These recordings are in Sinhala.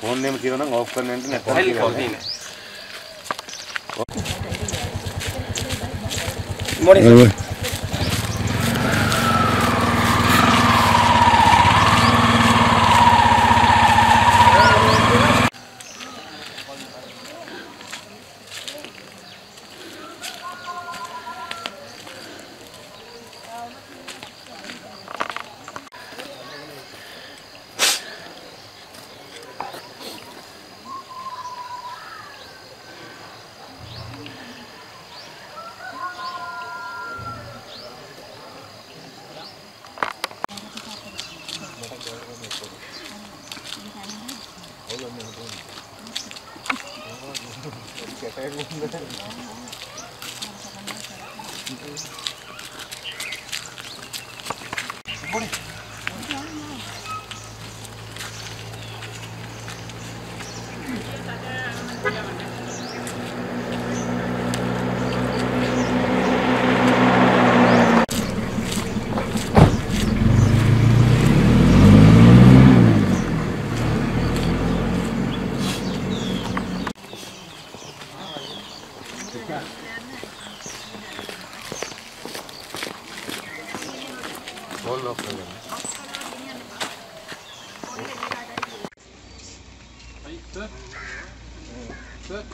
ෆෝන් එකම තියෙනවා නම් ඕෆ් කරන්න වෙන්නේ නැත්නම් හෙලිකෝල් තියෙනවා monitor Siapa yang bener? Boleh. Bollo kaya. Ay, tut. Tut.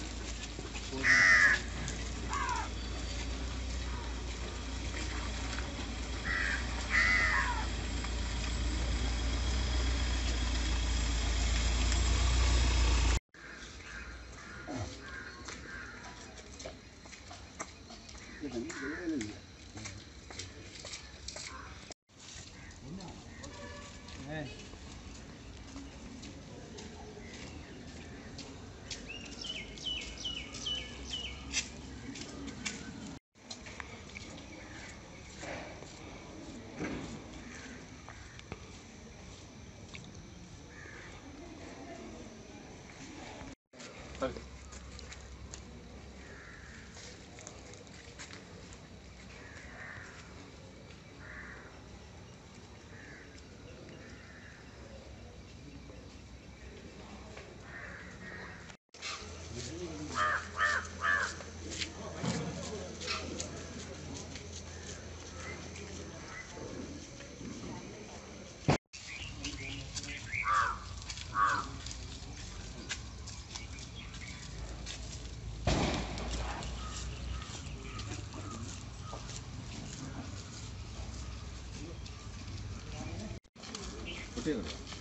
落ちる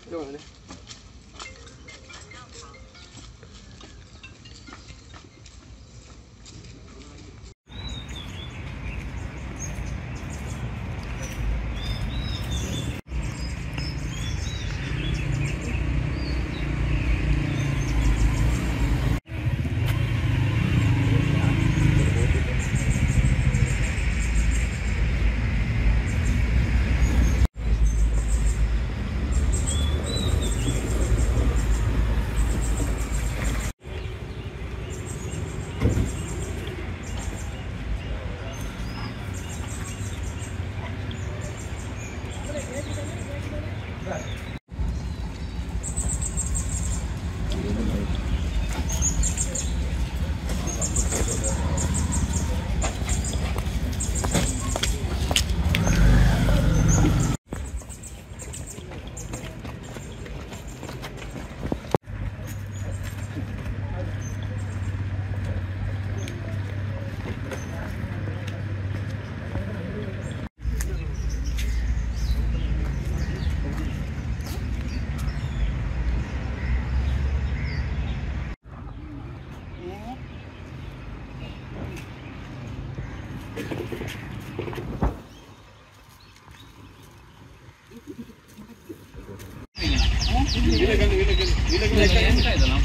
だからね。ಇಲ್ಲ ಇಲ್ಲ ಇಲ್ಲ ಇಲ್ಲ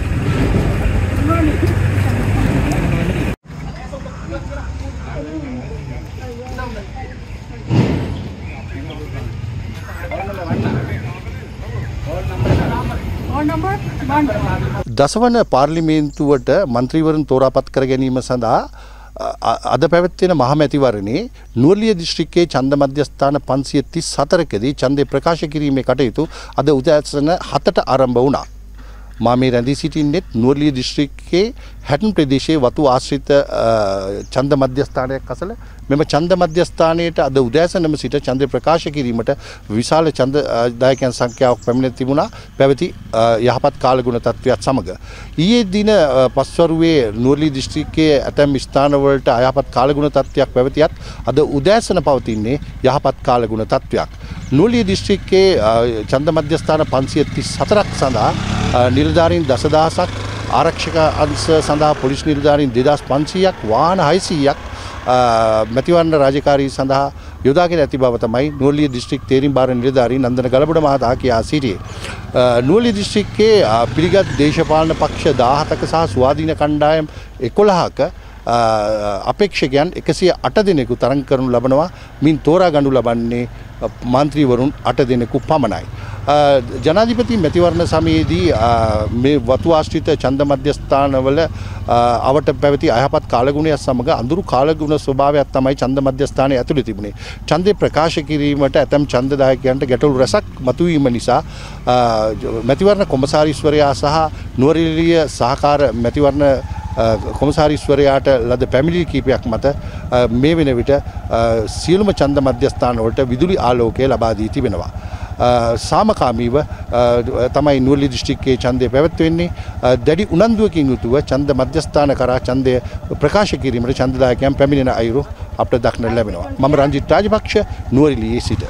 දසවන පාර්ලිමේන්තුවට මන්ත්‍රීවරුන් තෝරාපත් කර ගැනීම සඳහා අ- අද පැවැත්වෙන මහමැතිවරණේ නුවලිය දිස්ත්‍රික්කයේ ඡන්ද මධ්‍යස්ථාන 534කදී ඡන්දය ප්‍රකාශ කිරීමේ කටයුතු අද උදෑසන 7ට ආරම්භ වුණා. මා මේ රැඳී සිටින්නෙත් නුවලිය දිස්ත්‍රික්කයේ හැටන් ප්‍රදේශයේ වතු ආශ්‍රිත අ, ඡන්ද මධ්‍යස්ථානයක් අසල මෙම ඡන්ද මධ්‍යස්ථානයට අද උදෑසනම සිට ඡන්දය ප්‍රකාශ කිරීමට විශාල ඡන්ද අ, දායකයන් සංඛ්‍යාවක් පැමිණ තිබුණා පැවති අ, යහපත් කාලගුණ තත්ත්වයක් සමග. ඊයේ දින අ, පස්වරුවේ නුවරලි දිස්ත්‍රික්කයේ ඇතැම් ස්ථානවලට අයහපත් කාලගුණ තත්ත්වයක් පැවතියත් අද උදෑසන පවතින්නේ යහපත් කාලගුණ තත්ත්වයක්. නුවලිය දිස්ත්‍රික්කයේ අ, ඡන්ද මධ්‍යස්ථාන 534ක් සඳහා අ, නිලධාරීන් දසදහසක් ආරක්ෂක අංශ සඳහා පොලිස් නිලධාරීන් 2500ක් වාහන 600ක් මැතිවරණ රාජකාරී සඳහා යොදාගෙන ඇති බව තමයි නුවලිය දිස්ත්‍රික් තේරීම් භාර නිලධාරී නන්දන ගලබඩ මහතා කියා සිටියේ. නුවලිය දිස්ත්‍රික්කයේ අ, පිළිගත් දේශපාලන පක්ෂ 17ක සහ ස්වාධීන කණ්ඩායම් 11ක අ, අපේක්ෂකයන් එකසිය අට දෙනෙකු තරං කරනු ලබනවා මින් තෝරා ගඩු ලබන්නේ අ, මන්ත්‍රීවරුන් අට දෙනෙකු පමණයි. අ, ජනාධිපති මැතිවරණ සමයේදී අ, මේ වතු ආශ්‍රිත ඡන්ද මධ්‍යස්ථානවල අ, අවට පැවති අයහපත් කාලගුණයක් සමග අඳුරු කාලගුණ ස්වභාවයක් තමයි ඡන්ද මධ්‍යස්ථානයේ ඇතුළේ තිබුණේ. ඡන්දය ප්‍රකාශ කිරීමට ඇතැම් ඡන්දදායකයන්ට ගැටලු රැසක් මතුවීම නිසා අ, මැතිවරණ කොමසාරිස්වරයා සහ නුවරඑළිය සහකාර මැතිවරණ අ, කොමසාරිස්වරයාට ලද පැමිණිලි කීපයක් මත අ, මේ වෙන විට අ, සියලුම ඡන්ද මධ්‍යස්ථානවලට විදුලි ආලෝකය ලබා දී තිබෙනවා. අ, සාමකාමීව අ, තමයි නුවරලි දිස්ත්‍රික්කයේ ඡන්දය පැවැත්වෙන්නේ අ, දැඩි උනන්දුවකින් යුතුව ඡන්ද මධ්‍යස්ථාන කරා ඡන්දය ප්‍රකාශ කිරීමට ඡන්දදායකයන් පැමිණෙන අයුරු අපට දක්නට ලැබෙනවා. මම රංජිත් රාජපක්ෂ නුවරඑළියේ සිට